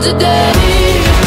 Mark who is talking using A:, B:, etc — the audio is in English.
A: today